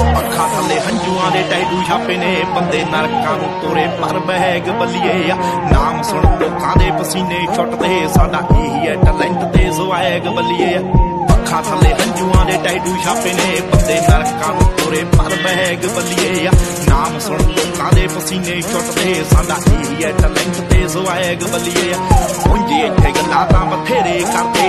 ਅੱਖਾਂ ਥੱਲੇ ਹੰਝੂਆਂ ਦੇ ਟੈਟੂ ਛਾਪੇ ਨੇ। ਬੰਦੇ ਨਰਕਾਂ ਨੂੰ ਤੋਰੇ, ਪਰ ਬਹਿਗ ਬੱਲੀਏ ਆ। ਨਾਮ ਸੁਣ, ਲੋਕਾਂ ਦੇ ਪਸੀਨੇ ਛੁੱਟਦੇ। ਸਾਡਾ ਇਹੀ ਹੈ ਟੈਲੈਂਟ ਤੇ ਜ਼ਵਾਇਗ ਬੱਲੀਏ ਆ। ਅੱਖਾਂ ਥੱਲੇ ਹੰਝੂਆਂ ਦੇ ਟੈਟੂ ਛਾਪੇ ਨੇ। ਬੰਦੇ ਨਰਕਾਂ ਨੂੰ ਤੋਰੇ, ਪਰ ਬਹਿਗ ਬੱਲੀਏ ਆ। ਨਾਮ ਸੁਣ, ਲੋਕਾਂ ਦੇ ਪਸੀਨੇ ਛੁੱਟਦੇ। ਸਾਡਾ ਇਹੀ ਹੈ ਟੈਲੈਂਟ ਤੇ ਜ਼ਵਾਇਗ ਬੱਲੀਏ ਆ। ਉਂਝ ਇੱਥੇ ਗੱਲਾਂ ਤਾਂ ਬਥੇਰੇ ਕਰਦੇ